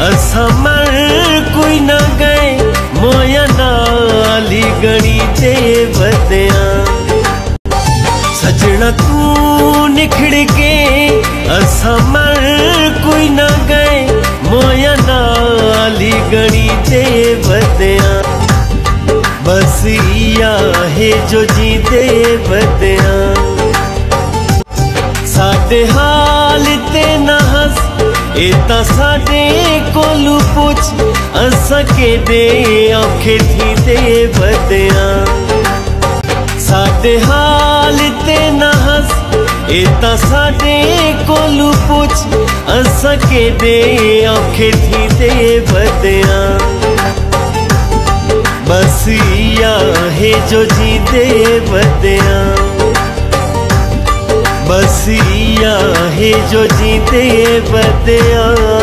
असा मर कोई ना गए। मोया नाली गणी ते बदया। सजना तू निखड़ के असा मर कोई ना गए। मोया नाली गणी ते बदया। बस इया है जो जीते बदया। साडे हाल ते ना हस साडे कोलू पुछ असा के दे औखे थी ते बदया साडे हाल ते ना हस ए पुछ असा के दे औखे थी ते बदया बस इया है जो इया है जो जीते बदया।